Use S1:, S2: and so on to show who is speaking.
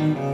S1: Bye.